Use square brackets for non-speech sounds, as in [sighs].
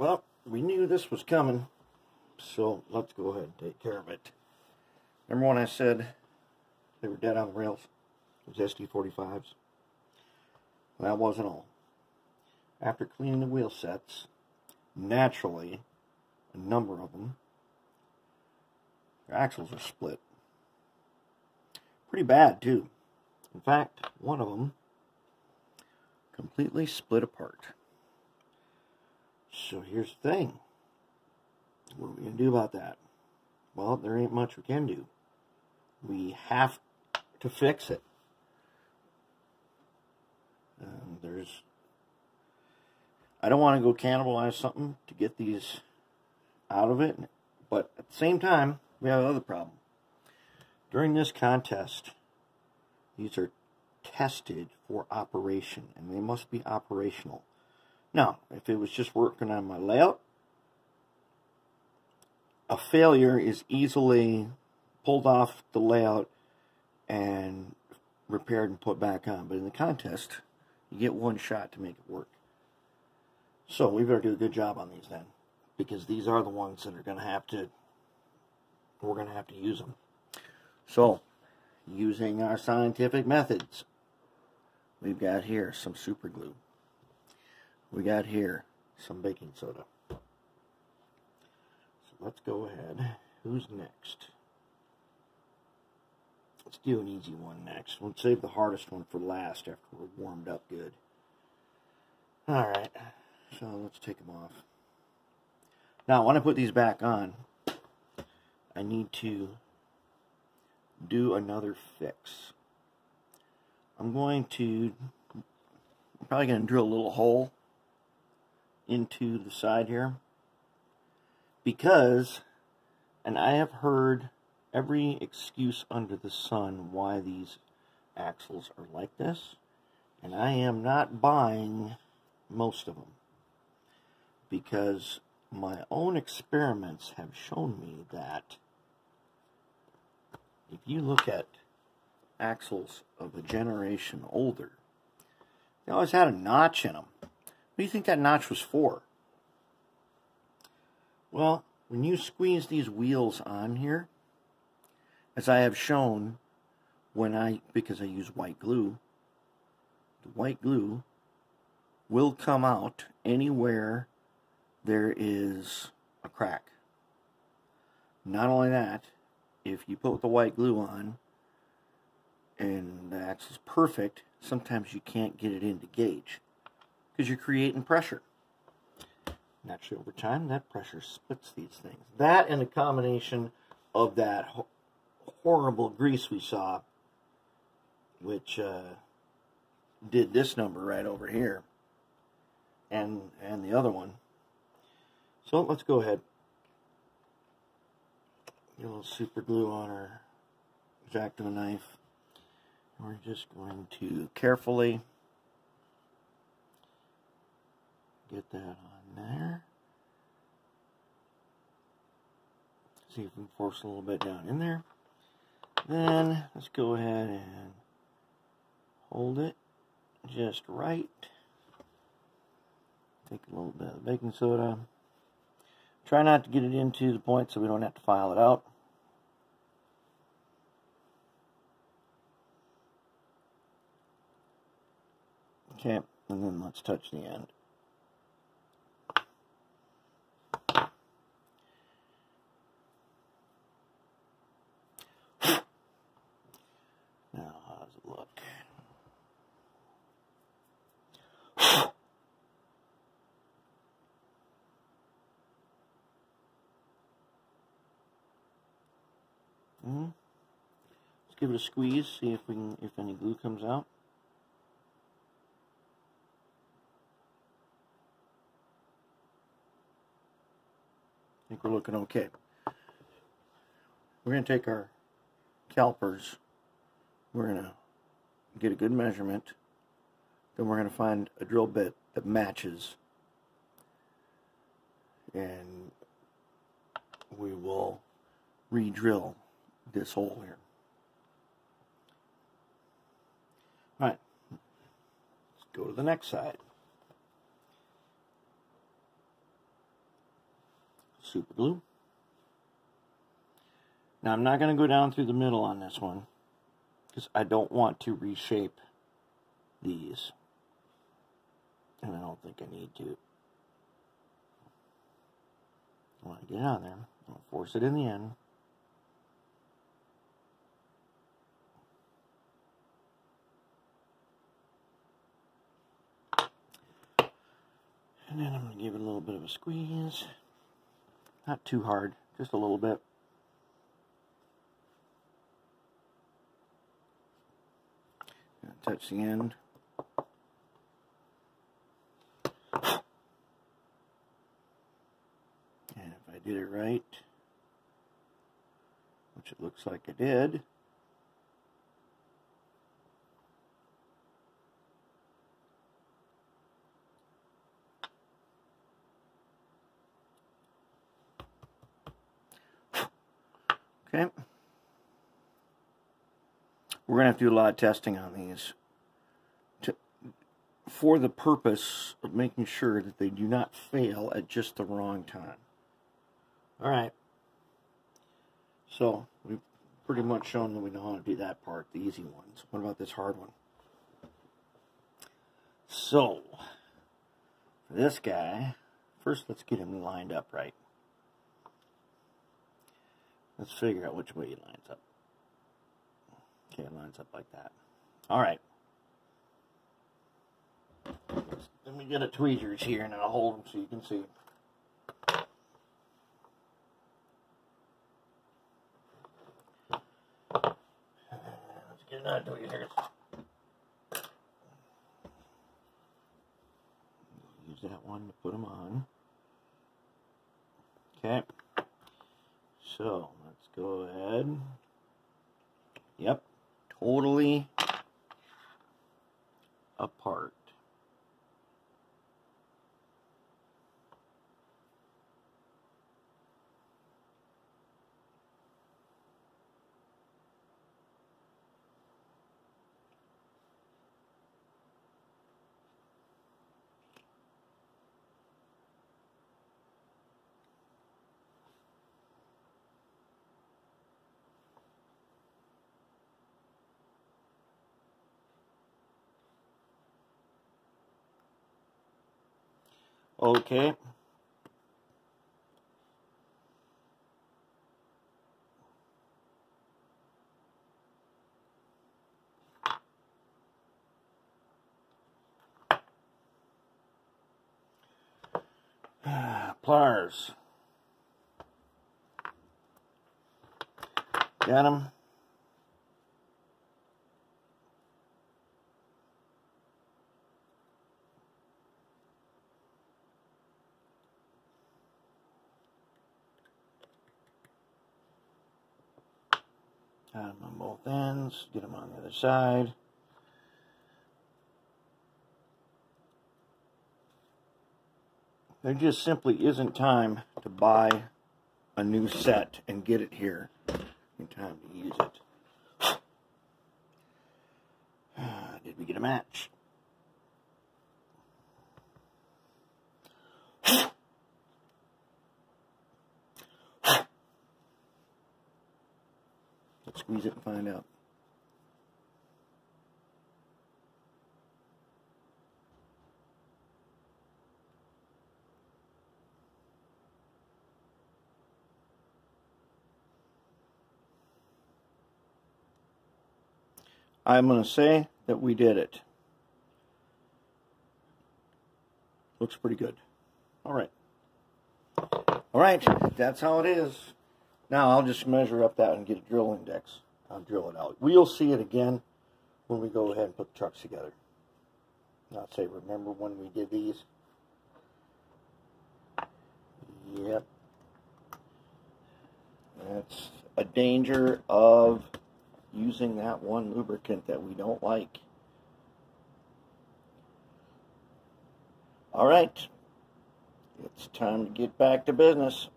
Well, we knew this was coming, so let's go ahead and take care of it. Remember when I said they were dead on the rails? Those SD45s? That wasn't all. After cleaning the wheel sets, naturally, a number of them, their axles are split. Pretty bad, too. In fact, one of them completely split apart. So here's the thing. What are we going to do about that? Well, there ain't much we can do. We have to fix it. Um, there's. I don't want to go cannibalize something to get these out of it, but at the same time, we have another problem. During this contest, these are tested for operation, and they must be operational. Now, if it was just working on my layout, a failure is easily pulled off the layout and repaired and put back on. But in the contest, you get one shot to make it work. So we better do a good job on these then, because these are the ones that are going to have to, we're going to have to use them. So, using our scientific methods, we've got here some super glue. We got here some baking soda. So let's go ahead. Who's next? Let's do an easy one next. We'll save the hardest one for last after we're warmed up good. Alright, so let's take them off. Now, when I put these back on, I need to do another fix. I'm going to, I'm probably going to drill a little hole into the side here because, and I have heard every excuse under the sun why these axles are like this, and I am not buying most of them because my own experiments have shown me that if you look at axles of a generation older, they always had a notch in them. What do you think that notch was for? Well, when you squeeze these wheels on here, as I have shown when I, because I use white glue, the white glue will come out anywhere there is a crack. Not only that, if you put the white glue on and the axle's perfect, sometimes you can't get it into gauge because you're creating pressure. Naturally, over time, that pressure splits these things. That and a combination of that ho horrible grease we saw, which uh, did this number right over here, and and the other one. So let's go ahead. Get a little super glue on our X-Acto knife. We're just going to carefully get that on there. See if we can force a little bit down in there. Then let's go ahead and hold it just right. Take a little bit of baking soda. Try not to get it into the point so we don't have to file it out. Okay, and then let's touch the end. Now, how does it look? Mm -hmm. Let's give it a squeeze, see if we can, if any glue comes out. I think we're looking okay. We're going to take our calipers, we're going to get a good measurement, then we're going to find a drill bit that matches, and we will re-drill this hole here. Alright, let's go to the next side. super glue. Now I'm not going to go down through the middle on this one because I don't want to reshape these. And I don't think I need to. I When I get it on there, I'll force it in the end. And then I'm going to give it a little bit of a squeeze. Not too hard, just a little bit. touch the end. And if I did it right, which it looks like I did, Okay. We're going to have to do a lot of testing on these to, for the purpose of making sure that they do not fail at just the wrong time. All right. So we've pretty much shown that we know how to do that part, the easy ones. What about this hard one? So, for this guy, first let's get him lined up right. Let's figure out which way he lines up. Okay, it lines up like that. All right. Let me get a tweezers here and I'll hold them so you can see. Let's get another tweezers. Use that one to put them on. Okay. So, let's go ahead. Yep, totally apart. Okay. [sighs] Pliers. Got them. Got them on both ends. Get them on the other side. There just simply isn't time to buy a new set and get it here in time to use it. Ah, did we get a match? Let's squeeze it and find out. I'm going to say that we did it. Looks pretty good. All right. All right, that's how it is. Now I'll just measure up that and get a drill index. I'll drill it out. We'll see it again when we go ahead and put the trucks together. I'll say, remember when we did these? Yep. That's a danger of using that one lubricant that we don't like. All right. It's time to get back to business.